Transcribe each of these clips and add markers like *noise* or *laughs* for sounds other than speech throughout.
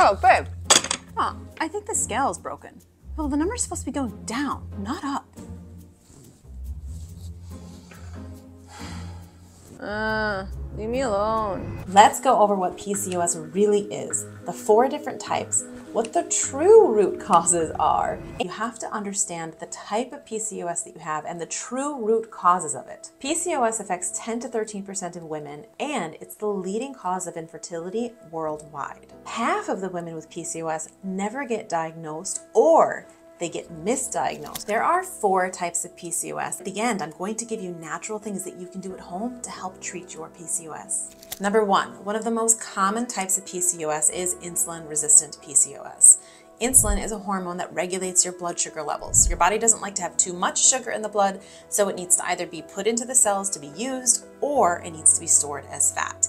Oh, babe. Huh, I think the scale is broken. Well, the number's supposed to be going down, not up. Uh, leave me alone. Let's go over what PCOS really is, the four different types, what the true root causes are. You have to understand the type of PCOS that you have and the true root causes of it. PCOS affects 10 to 13% of women and it's the leading cause of infertility worldwide. Half of the women with PCOS never get diagnosed or they get misdiagnosed. There are four types of PCOS. At the end, I'm going to give you natural things that you can do at home to help treat your PCOS. Number one, one of the most common types of PCOS is insulin resistant PCOS. Insulin is a hormone that regulates your blood sugar levels. Your body doesn't like to have too much sugar in the blood, so it needs to either be put into the cells to be used or it needs to be stored as fat.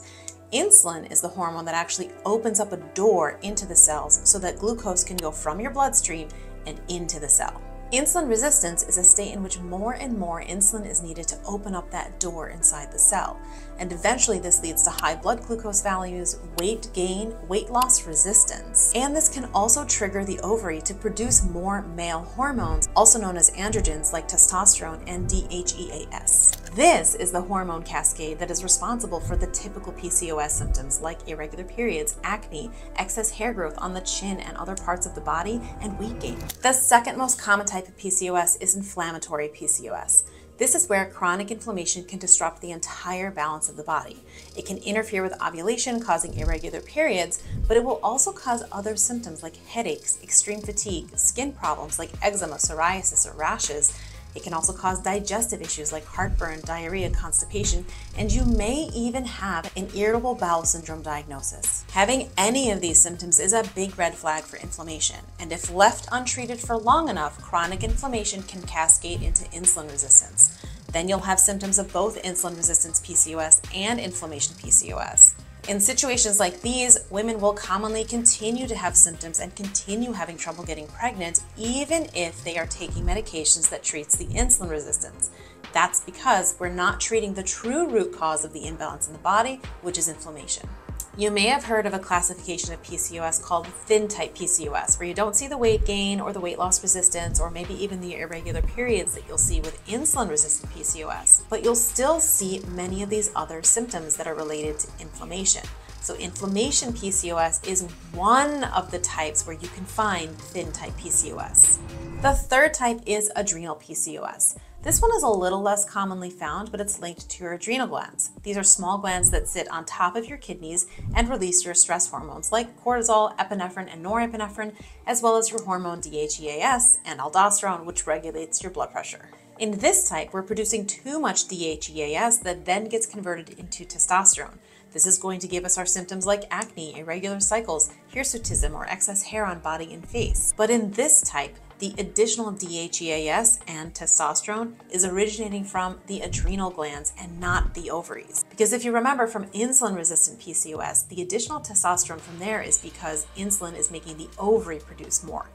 Insulin is the hormone that actually opens up a door into the cells so that glucose can go from your bloodstream and into the cell. Insulin resistance is a state in which more and more insulin is needed to open up that door inside the cell. And eventually this leads to high blood glucose values, weight gain, weight loss resistance. And this can also trigger the ovary to produce more male hormones, also known as androgens like testosterone and DHEAS. This is the hormone cascade that is responsible for the typical PCOS symptoms like irregular periods, acne, excess hair growth on the chin and other parts of the body, and weight gain. The second most common type of PCOS is inflammatory PCOS. This is where chronic inflammation can disrupt the entire balance of the body. It can interfere with ovulation, causing irregular periods, but it will also cause other symptoms like headaches, extreme fatigue, skin problems like eczema, psoriasis, or rashes, it can also cause digestive issues like heartburn, diarrhea, constipation, and you may even have an irritable bowel syndrome diagnosis. Having any of these symptoms is a big red flag for inflammation, and if left untreated for long enough, chronic inflammation can cascade into insulin resistance. Then you'll have symptoms of both insulin resistance PCOS and inflammation PCOS. In situations like these, women will commonly continue to have symptoms and continue having trouble getting pregnant even if they are taking medications that treats the insulin resistance. That's because we're not treating the true root cause of the imbalance in the body, which is inflammation. You may have heard of a classification of PCOS called thin type PCOS, where you don't see the weight gain or the weight loss resistance, or maybe even the irregular periods that you'll see with insulin resistant PCOS, but you'll still see many of these other symptoms that are related to inflammation. So, inflammation PCOS is one of the types where you can find thin type PCOS. The third type is adrenal PCOS. This one is a little less commonly found, but it's linked to your adrenal glands. These are small glands that sit on top of your kidneys and release your stress hormones like cortisol, epinephrine, and norepinephrine, as well as your hormone DHEAS and aldosterone, which regulates your blood pressure. In this type, we're producing too much DHEAS that then gets converted into testosterone. This is going to give us our symptoms like acne, irregular cycles, hirsutism, or excess hair on body and face. But in this type, the additional DHEAS and testosterone is originating from the adrenal glands and not the ovaries. Because if you remember from insulin resistant PCOS, the additional testosterone from there is because insulin is making the ovary produce more.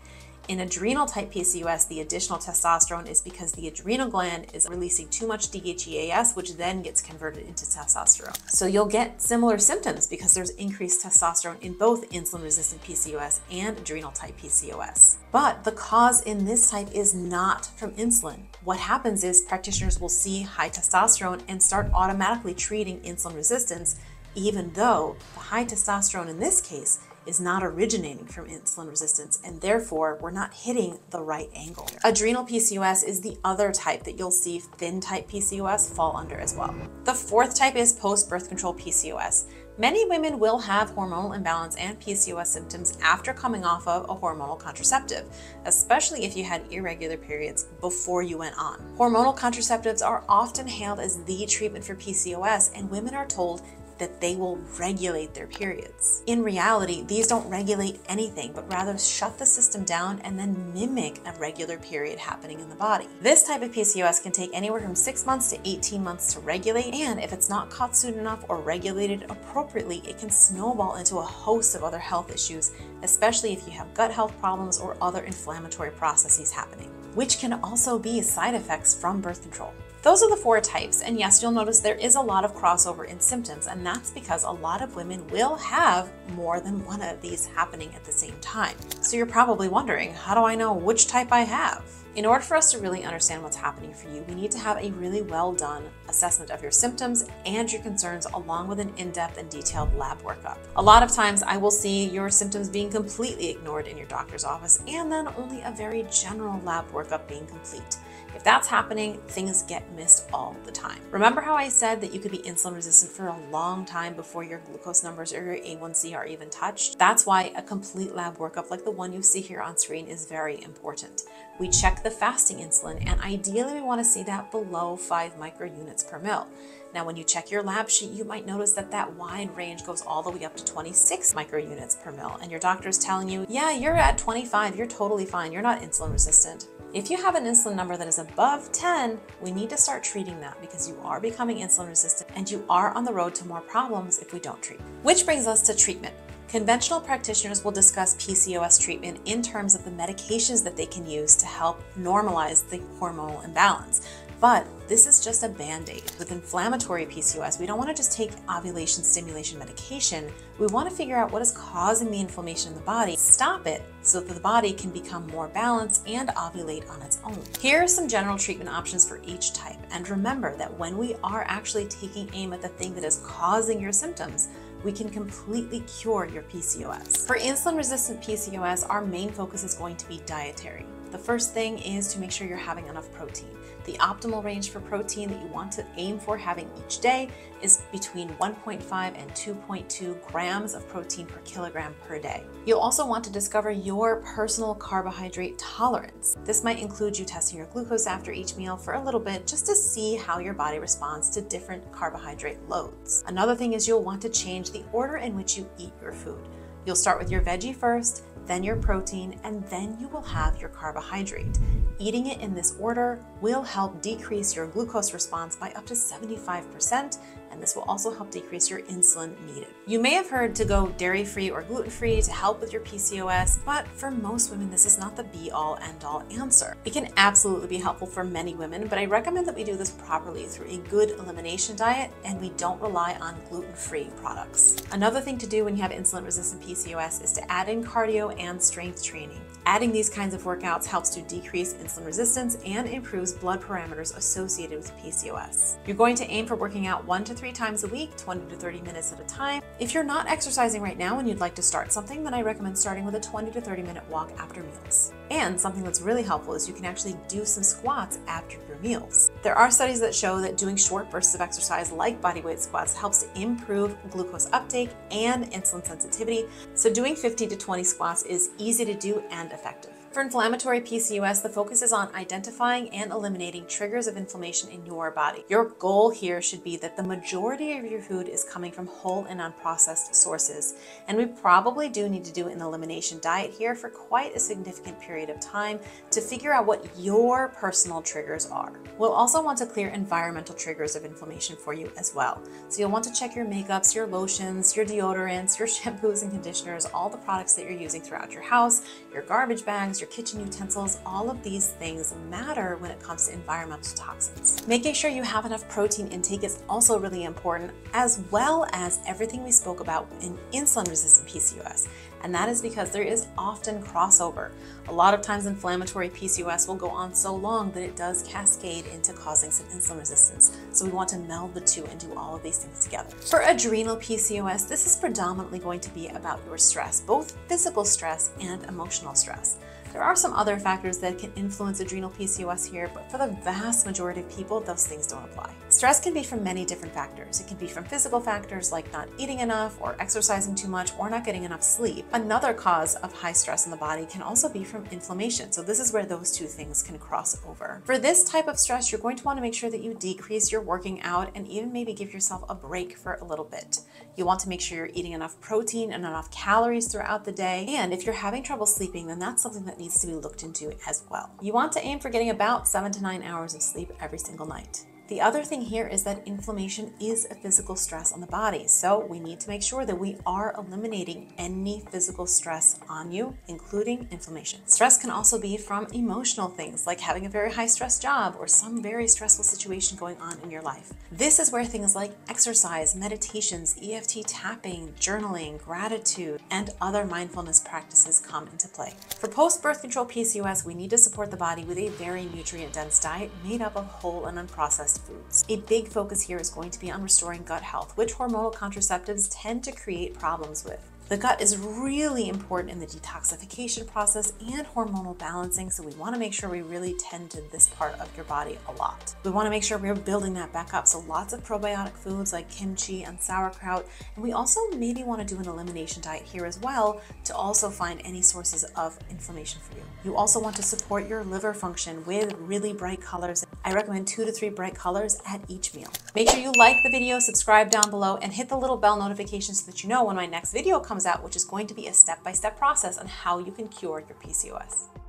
In adrenal type PCOS, the additional testosterone is because the adrenal gland is releasing too much DHEAS, which then gets converted into testosterone. So you'll get similar symptoms because there's increased testosterone in both insulin resistant PCOS and adrenal type PCOS. But the cause in this type is not from insulin. What happens is practitioners will see high testosterone and start automatically treating insulin resistance, even though the high testosterone in this case is not originating from insulin resistance and therefore we're not hitting the right angle. Adrenal PCOS is the other type that you'll see thin type PCOS fall under as well. The fourth type is post-birth control PCOS. Many women will have hormonal imbalance and PCOS symptoms after coming off of a hormonal contraceptive, especially if you had irregular periods before you went on. Hormonal contraceptives are often hailed as the treatment for PCOS, and women are told that they will regulate their periods. In reality, these don't regulate anything, but rather shut the system down and then mimic a regular period happening in the body. This type of PCOS can take anywhere from 6 months to 18 months to regulate, and if it's not caught soon enough or regulated appropriately, it can snowball into a host of other health issues, especially if you have gut health problems or other inflammatory processes happening, which can also be side effects from birth control. Those are the four types, and yes, you'll notice there is a lot of crossover in symptoms, and that's because a lot of women will have more than one of these happening at the same time. So you're probably wondering, how do I know which type I have? In order for us to really understand what's happening for you, we need to have a really well done assessment of your symptoms and your concerns, along with an in depth and detailed lab workup. A lot of times, I will see your symptoms being completely ignored in your doctor's office, and then only a very general lab workup being complete. If that's happening, things get missed all the time. Remember how I said that you could be insulin resistant for a long time before your glucose numbers or your A1C are even touched? That's why a complete lab workup like the one you see here on screen is very important. We check the fasting insulin, and ideally, we want to see that below 5 microunits per mil. Now, when you check your lab sheet, you might notice that that wide range goes all the way up to 26 microunits per mil, and your doctor is telling you, yeah, you're at 25, you're totally fine, you're not insulin resistant. If you have an insulin number that is above 10, we need to start treating that because you are becoming insulin resistant and you are on the road to more problems if we don't treat. Which brings us to treatment. Conventional practitioners will discuss PCOS treatment in terms of the medications that they can use to help normalize the hormonal imbalance. But this is just a band aid. With inflammatory PCOS, we don't want to just take ovulation stimulation medication. We want to figure out what is causing the inflammation in the body, stop it so that the body can become more balanced and ovulate on its own. Here are some general treatment options for each type. And remember that when we are actually taking aim at the thing that is causing your symptoms, we can completely cure your PCOS. For insulin resistant PCOS, our main focus is going to be dietary. The first thing is to make sure you're having enough protein. The optimal range for protein that you want to aim for having each day is between 1.5 and 2.2 grams of protein per kilogram per day. You'll also want to discover your personal carbohydrate tolerance. This might include you testing your glucose after each meal for a little bit just to see how your body responds to different carbohydrate loads. Another thing is you'll want to change the order in which you eat your food. You'll start with your veggie first, then your protein, and then you will have your carbohydrate. Eating it in this order will help decrease your glucose response by up to 75%, and this will also help decrease your insulin needed. You may have heard to go dairy free or gluten free to help with your PCOS, but for most women, this is not the be all end all answer. It can absolutely be helpful for many women, but I recommend that we do this properly through a good elimination diet and we don't rely on gluten free products. Another thing to do when you have insulin resistant PCOS is to add in cardio and strength training. Adding these kinds of workouts helps to decrease insulin resistance and improves blood parameters associated with PCOS. You're going to aim for working out one to three times a week, 20 to 30 minutes at a time. If you're not exercising right now and you'd like to start something, then I recommend starting with a 20 to 30 minute walk after meals. And something that's really helpful is you can actually do some squats after your meals. There are studies that show that doing short bursts of exercise like bodyweight squats helps to improve glucose uptake and insulin sensitivity. So doing 50 to 20 squats is easy to do and effective. For inflammatory PCOS, the focus is on identifying and eliminating triggers of inflammation in your body. Your goal here should be that the majority of your food is coming from whole and unprocessed sources. And we probably do need to do an elimination diet here for quite a significant period of time to figure out what your personal triggers are. We'll also want to clear environmental triggers of inflammation for you as well. So you'll want to check your makeups, your lotions, your deodorants, your *laughs* shampoos and conditioners, all the products that you're using throughout your house, your garbage bags, your kitchen utensils, all of these things matter when it comes to environmental toxins. Making sure you have enough protein intake is also really important, as well as everything we spoke about in insulin resistant PCOS. And that is because there is often crossover. A lot of times inflammatory PCOS will go on so long that it does cascade into causing some insulin resistance. So we want to meld the two and do all of these things together. For adrenal PCOS, this is predominantly going to be about your stress, both physical stress and emotional stress. There are some other factors that can influence adrenal PCOS here, but for the vast majority of people, those things don't apply. Stress can be from many different factors. It can be from physical factors like not eating enough or exercising too much or not getting enough sleep. Another cause of high stress in the body can also be from inflammation. So this is where those two things can cross over. For this type of stress, you're going to want to make sure that you decrease your working out and even maybe give yourself a break for a little bit. You want to make sure you're eating enough protein and enough calories throughout the day. And if you're having trouble sleeping, then that's something that needs to be looked into as well. You want to aim for getting about seven to nine hours of sleep every single night. The other thing here is that inflammation is a physical stress on the body. So we need to make sure that we are eliminating any physical stress on you, including inflammation. Stress can also be from emotional things like having a very high stress job or some very stressful situation going on in your life. This is where things like exercise, meditations, EFT tapping, journaling, gratitude, and other mindfulness practices come into play. For post birth control PCOS, we need to support the body with a very nutrient dense diet made up of whole and unprocessed foods. A big focus here is going to be on restoring gut health, which hormonal contraceptives tend to create problems with. The gut is really important in the detoxification process and hormonal balancing, so we want to make sure we really tend to this part of your body a lot. We want to make sure we're building that back up, so lots of probiotic foods like kimchi and sauerkraut, and we also maybe want to do an elimination diet here as well to also find any sources of inflammation for you. You also want to support your liver function with really bright colors. I recommend two to three bright colors at each meal. Make sure you like the video, subscribe down below, and hit the little bell notification so that you know when my next video comes out, which is going to be a step-by-step -step process on how you can cure your PCOS.